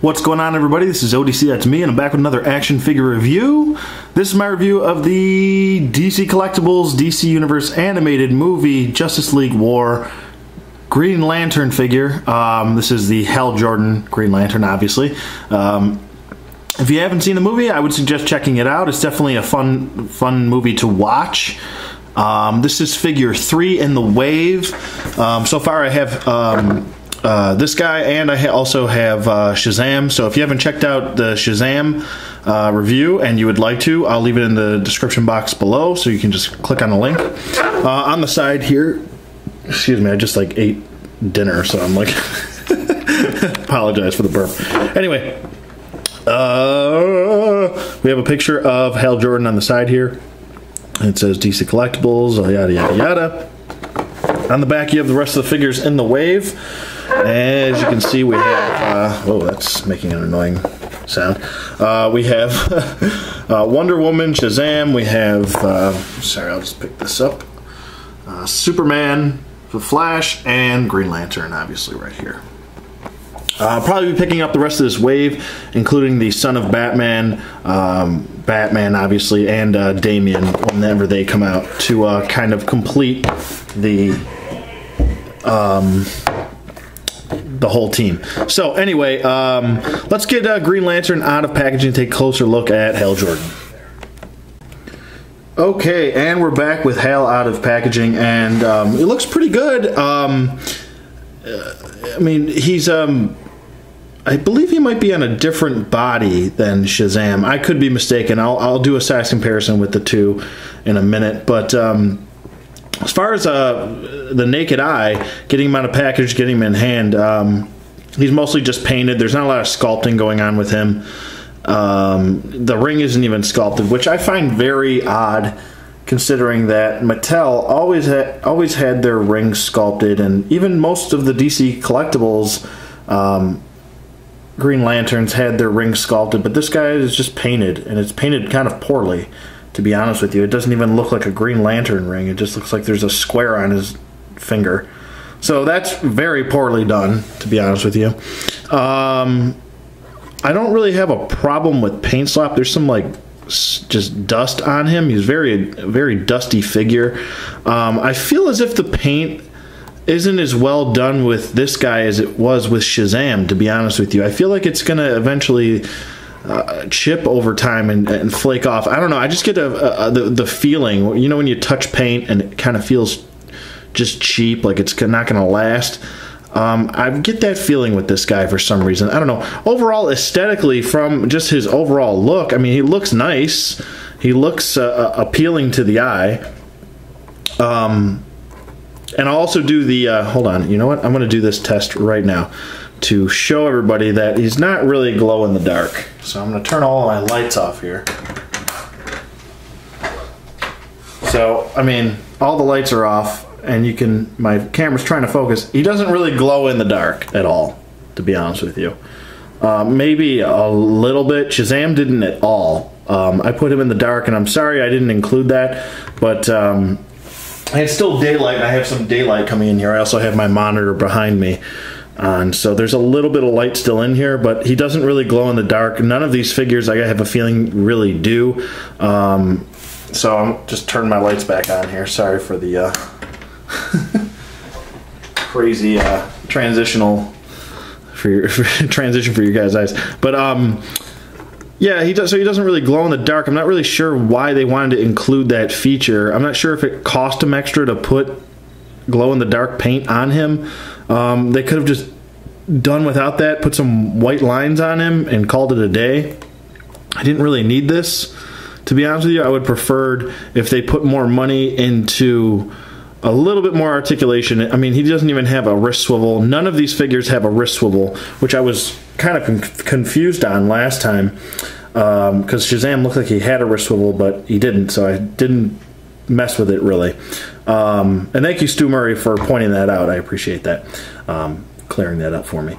What's going on, everybody? This is ODC, that's me, and I'm back with another action figure review. This is my review of the DC Collectibles DC Universe animated movie Justice League War Green Lantern figure. Um, this is the Hal Jordan Green Lantern, obviously. Um, if you haven't seen the movie, I would suggest checking it out. It's definitely a fun, fun movie to watch. Um, this is figure three in the wave. Um, so far, I have um, uh, this guy, and I ha also have uh, Shazam. So if you haven't checked out the Shazam uh, review and you would like to, I'll leave it in the description box below, so you can just click on the link. Uh, on the side here, excuse me, I just like ate dinner, so I'm like, apologize for the burp. Anyway, uh, we have a picture of Hal Jordan on the side here. It says DC Collectibles, yada yada yada. On the back, you have the rest of the figures in the wave. As you can see, we have. Uh, oh, that's making an annoying sound. Uh, we have uh, Wonder Woman, Shazam. We have. Uh, sorry, I'll just pick this up. Uh, Superman, The Flash, and Green Lantern, obviously, right here. Uh, I'll probably be picking up the rest of this wave, including the Son of Batman, um, Batman, obviously, and uh, Damian whenever they come out to uh, kind of complete the um, the whole team. So anyway, um, let's get uh, Green Lantern out of packaging and take a closer look at Hal Jordan. Okay, and we're back with Hal out of packaging, and um, it looks pretty good. Um, uh, I mean, he's um, I believe he might be on a different body than Shazam. I could be mistaken. I'll, I'll do a size comparison with the two in a minute, but um, as far as uh, the naked eye, getting him out of package, getting him in hand, um, he's mostly just painted. There's not a lot of sculpting going on with him. Um, the ring isn't even sculpted, which I find very odd, considering that Mattel always had always had their rings sculpted, and even most of the DC collectibles. Um, Green Lanterns had their rings sculpted, but this guy is just painted, and it's painted kind of poorly to be honest with you. It doesn't even look like a Green Lantern ring. It just looks like there's a square on his finger. So that's very poorly done, to be honest with you. Um, I don't really have a problem with paint slop. There's some like just dust on him. He's very very dusty figure. Um, I feel as if the paint isn't as well done with this guy as it was with Shazam. To be honest with you, I feel like it's gonna eventually uh, chip over time and, and, flake off. I don't know. I just get a, a, the, the feeling, you know, when you touch paint and it kind of feels just cheap, like it's not going to last. Um, I get that feeling with this guy for some reason. I don't know. Overall, aesthetically, from just his overall look, I mean, he looks nice. He looks uh, uh appealing to the eye. Um, and I'll also do the. Uh, hold on. You know what? I'm going to do this test right now to show everybody that he's not really glow in the dark. So I'm to turn all my lights off here. So, I mean, all the lights are off and you can, my camera's trying to focus. He doesn't really glow in the dark at all, to be honest with you. Uh, maybe a little bit. Shazam didn't at all. Um, I put him in the dark and I'm sorry I didn't include that, but um, it's still daylight. I have some daylight coming in here. I also have my monitor behind me on. So there's a little bit of light still in here, but he doesn't really glow in the dark. None of these figures, I have a feeling, really do. Um, so I'm just turning my lights back on here. Sorry for the uh, crazy uh, transitional for your for transition for your guys' eyes. But um, yeah, he does. So he doesn't really glow in the dark. I'm not really sure why they wanted to include that feature. I'm not sure if it cost him extra to put glow in the dark paint on him. Um, they could have just done without that, put some white lines on him, and called it a day. I didn't really need this. To be honest with you, I would preferred if they put more money into a little bit more articulation. I mean, he doesn't even have a wrist swivel. None of these figures have a wrist swivel, which I was kind of con confused on last time because um, Shazam looked like he had a wrist swivel, but he didn't, so I didn't mess with it really. Um, and thank you, Stew Murray, for pointing that out. I appreciate that, um, clearing that up for me.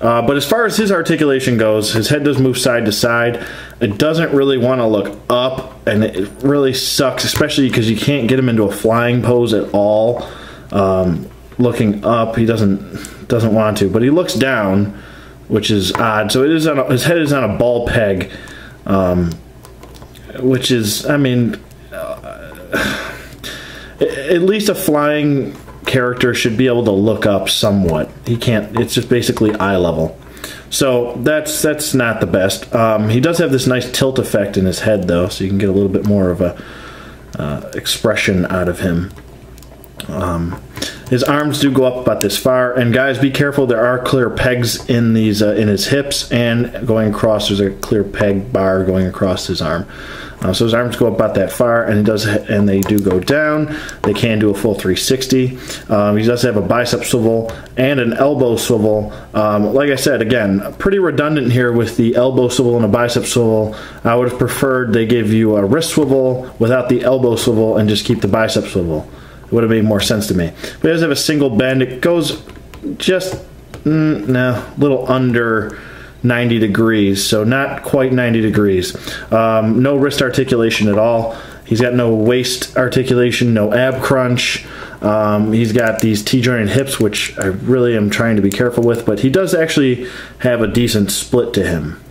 Uh, but as far as his articulation goes, his head does move side to side. It doesn't really want to look up, and it really sucks, especially because you can't get him into a flying pose at all. Um, looking up, he doesn't doesn't want to, but he looks down, which is odd. So it is on a, his head is on a ball peg, um, which is, I mean, at least a flying character should be able to look up somewhat. He can't. It's just basically eye level. So that's that's not the best. Um, he does have this nice tilt effect in his head, though, so you can get a little bit more of a uh, expression out of him. Um, his arms do go up about this far, and guys, be careful. There are clear pegs in these uh, in his hips, and going across, there's a clear peg bar going across his arm. Uh, so his arms go about that far, and he does, and they do go down. They can do a full 360. Um, he does have a bicep swivel and an elbow swivel. Um, like I said, again, pretty redundant here with the elbow swivel and a bicep swivel. I would have preferred they give you a wrist swivel without the elbow swivel and just keep the bicep swivel. It would have made more sense to me. But it does have a single bend. It goes just mm, no, a little under 90 degrees, so not quite 90 degrees. Um, no wrist articulation at all. He's got no waist articulation, no ab crunch. Um, he's got these T-jointed hips, which I really am trying to be careful with, but he does actually have a decent split to him,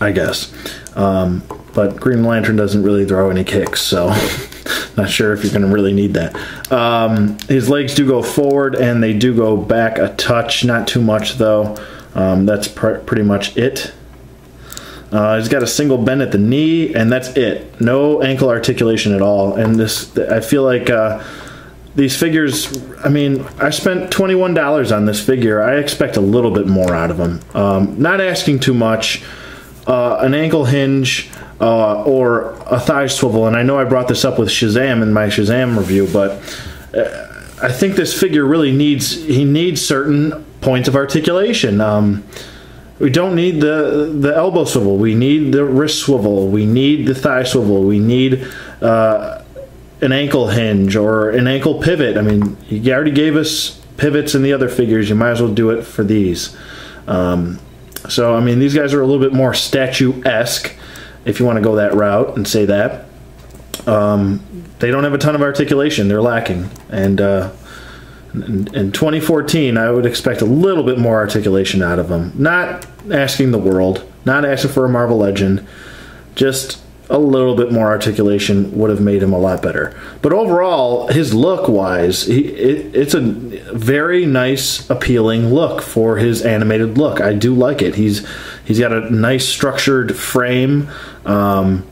I guess. Um, but Green Lantern doesn't really throw any kicks, so not sure if you're going to really need that. Um, his legs do go forward and they do go back a touch, not too much though. Um, that's pr- pretty much it. Uh, he's got a single bend at the knee, and that's it. No ankle articulation at all. And this, I feel like uh, these figures. I mean, I spent twenty one dollars on this figure. I expect a little bit more out of him. Um, not asking too much. Uh, an ankle hinge uh, or a thigh swivel, and I know I brought this up with Shazam in my Shazam review, but uh, I think this figure really needs he needs certain points of articulation. Um, we don't need the the elbow swivel. We need the wrist swivel. We need the thigh swivel. We need uh, an ankle hinge or an ankle pivot. I mean, you already gave us pivots in the other figures. You might as well do it for these. Um, so, I mean, these guys are a little bit more statue esque, if you want to go that route and say that. Um, they don't have a ton of articulation. They're lacking, and uh, in, in 2014, I would expect a little bit more articulation out of him. Not asking the world, not asking for a Marvel Legend, just a little bit more articulation would have made him a lot better. But overall, his look wise, he, it, it's a very nice, appealing look for his animated look. I do like it. He's he's got a nice structured frame. Um,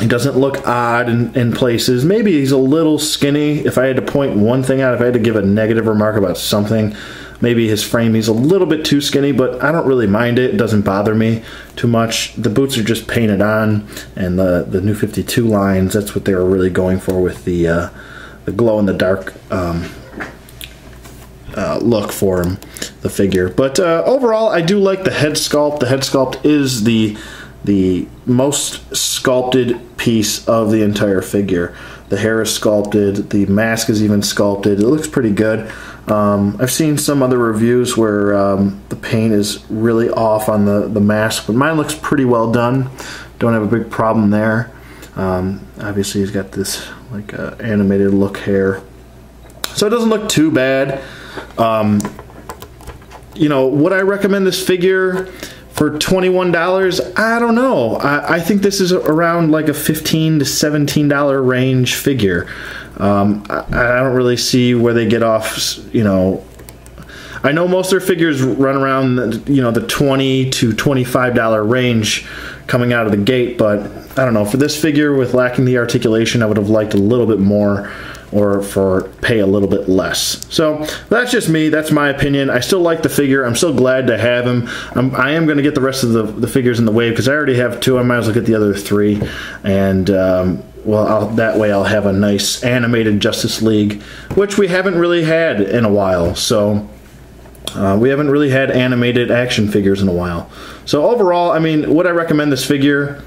he doesn't look odd in, in, places. Maybe he's a little skinny. If I had to point one thing out, if I had to give a negative remark about something, maybe his frame he's a little bit too skinny, but I don't really mind it. It doesn't bother me too much. The boots are just painted on, and the the new 52 lines. That's what they were really going for with the uh, the glow in the dark um, uh, look for him, the figure. But uh, overall, I do like the head sculpt. The head sculpt is the the most sculpted piece of the entire figure. The hair is sculpted, the mask is even sculpted. It looks pretty good. Um, I've seen some other reviews where um, the paint is really off on the, the mask, but mine looks pretty well done. Don't have a big problem there. Um, obviously, he's got this like uh, animated look hair, so it doesn't look too bad. Um, you know, would I recommend this figure? For $21 i don't know. I, I, think this is around like a 15 to $17 range figure. Um, I, I, don't really see where they get off you know. I know most of their figures run around the, you know the 20 to $25 range coming out of the gate but i don't know. For this figure with lacking the articulation i would have liked a little bit more or for pay a little bit less. So that's just me. That's my opinion. I still like the figure. I'm still glad to have him. I'm, I am going to get the rest of the, the figures in the wave because I already have two. I might as well get the other three. And um, well, I'll, that way I'll have a nice animated Justice League, which we haven't really had in a while. So. Uh, we haven't really had animated action figures in a while. So overall, I mean, would I recommend this figure?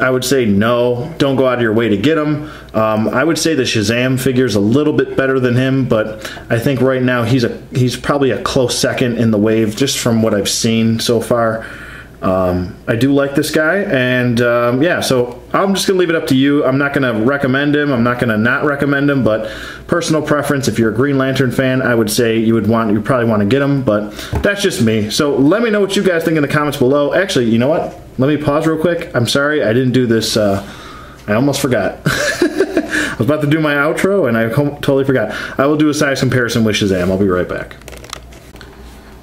I would say no. Don't go out of your way to get him. Um, I would say the Shazam figure is a little bit better than him, but I think right now he's a he's probably a close second in the wave just from what I've seen so far. um, I do like this guy, and um, yeah, so I'm just gonna leave it up to you. I'm not gonna recommend him. I'm not gonna not recommend him, but personal preference. If you're a Green Lantern fan, I would say you would want, you probably want to get him, but that's just me. So let me know what you guys think in the comments below. Actually, you know what? Let me pause real quick. I'm sorry, I didn't do this. Uh, I almost forgot. I was about to do my outro and I totally forgot. I will do a size comparison with Shazam. I'll be right back.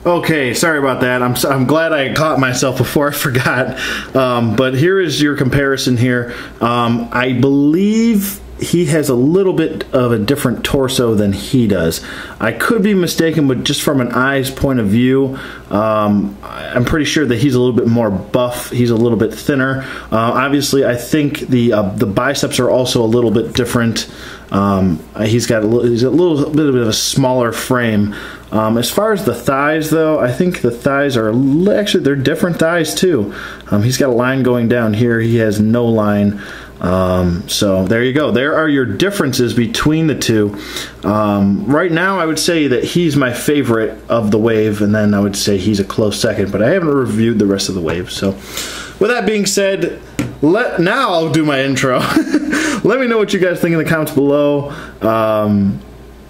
Okay, sorry about that. I'm, I'm glad I caught myself before I forgot. Um, but here is your comparison here. Um, I believe he has a little bit of a different torso than he does. I could be mistaken, but just from an eye's point of view, um, I'm pretty sure that he's a little bit more buff. He's a little bit thinner. Uh, obviously, I think the uh, the biceps are also a little bit different. Um, he's got a little, he's a little bit of a smaller frame. Um, as far as the thighs, though, I think the thighs are actually they're different thighs too. Um, he's got a line going down here. He has no line. Um, so there you go. There are your differences between the two. Um, right now, I would say that he's my favorite of the wave, and then I would say he's a close second. But I haven't reviewed the rest of the wave. So, with that being said, let now I'll do my intro. let me know what you guys think in the comments below. Um,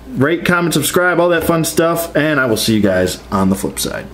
rate, comment, subscribe, all that fun stuff, and I will see you guys on the flip side.